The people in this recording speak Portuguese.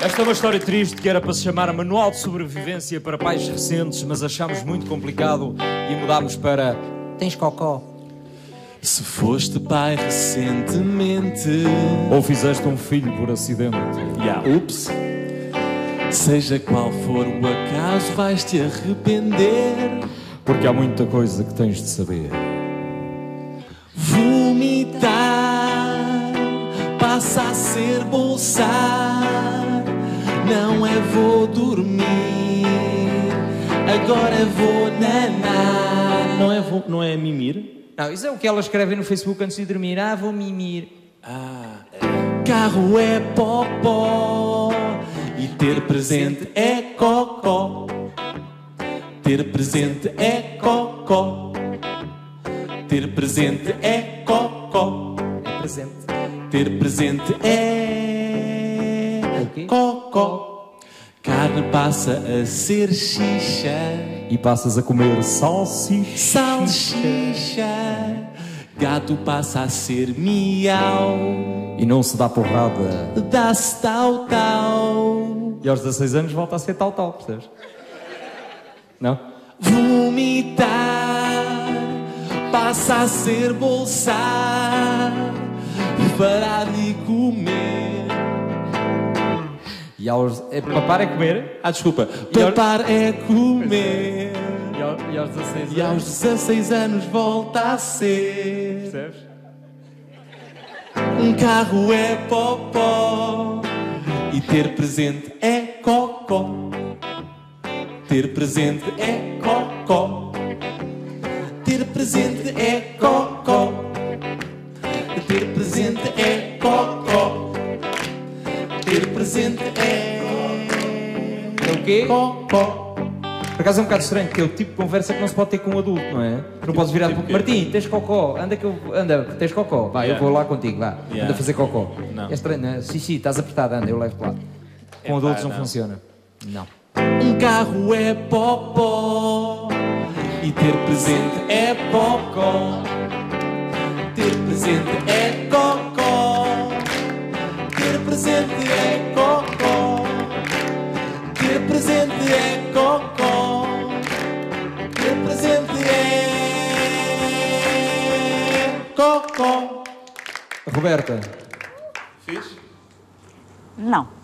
Esta é uma história triste que era para se chamar Manual de Sobrevivência para Pais Recentes, mas achámos muito complicado e mudámos para Tens Cocó. Se foste pai recentemente. Ou fizeste um filho por acidente. Yeah. Ups. Seja qual for o acaso, vais te arrepender. Porque há muita coisa que tens de saber. Vomitar passa a ser bolsar. Não é vou dormir, agora vou nanar. Não é, vou, não é mimir? Não, isso é o que ela escreve no Facebook antes de dormir. Ah, vou mimir. Ah, carro é popó e ter presente é cocó. Ter presente é cocó. Ter presente é cocó. É presente. Ter presente é cocó. Carne passa a ser xixa. E passas a comer salsicha. Salsicha. Gato passa a ser miau. E não se dá porrada. Dá-se tal tal. E aos 16 anos volta a ser tal tal, percebes? Não? Vomitar passa a ser bolsar. Parar de comer. E aos. É, papar é comer. Ah, desculpa. E aos- Papar é comer. E aos, e aos 16 E aos 16 anos volta a ser. Percebes? Um carro é popó. E ter presente é cocó. Ter presente é cocó. Ter presente é cocó. Ter presente é cocó. Ter presente é É o quê? cocó. Por acaso é um bocado estranho, porque é o tipo de conversa que não se pode ter com um adulto, não é? Tu não podes virar tipo? Martim, tens cocó, anda que eu. Anda, tens cocó, vai, eu Yeah. vou lá contigo, vá. Yeah. Anda fazer cocó. Não. É estranho, não é? Sim, sim, estás apertado, anda, eu levo-te lá. Com Epá, adultos não, não. funciona. Não. Um carro é popó e ter presente é popó. Ter presente é cocó. Ter presente é cocó. Roberta, Fiz? Não.